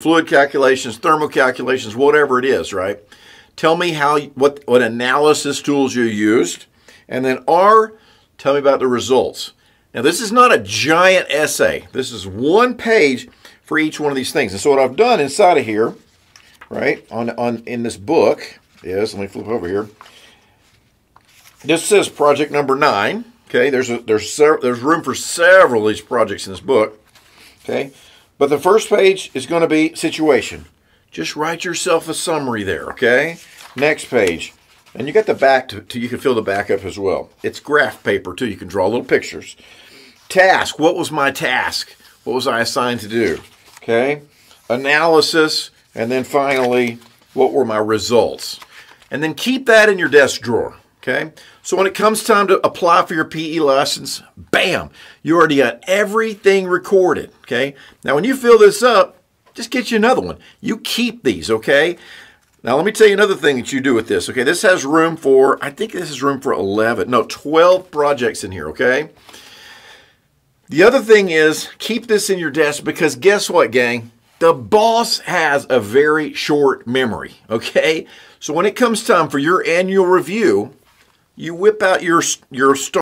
fluid calculations, thermal calculations, whatever it is, right? Tell me how what what analysis tools you used, and then R, tell me about the results. Now this is not a giant essay. This is one page for each one of these things. And so what I've done inside of here, right, on on in this book is let me flip over here. This says project number nine. Okay, there's a, there's there's room for several of these projects in this book. Okay, but the first page is going to be situation. Just write yourself a summary there, okay? Next page. And you got the back to, to you can fill the back up as well. It's graph paper too. You can draw little pictures. Task. What was my task? What was I assigned to do? Okay. Analysis. And then finally, what were my results? And then keep that in your desk drawer. Okay. So when it comes time to apply for your PE license, bam, you already got everything recorded. Okay. Now when you fill this up, just get you another one. You keep these. Okay. Now let me tell you another thing that you do with this. Okay. This has room for, I think this is room for 11, no, 12 projects in here. Okay. The other thing is keep this in your desk because guess what, gang? The boss has a very short memory, okay? So when it comes time for your annual review, you whip out your your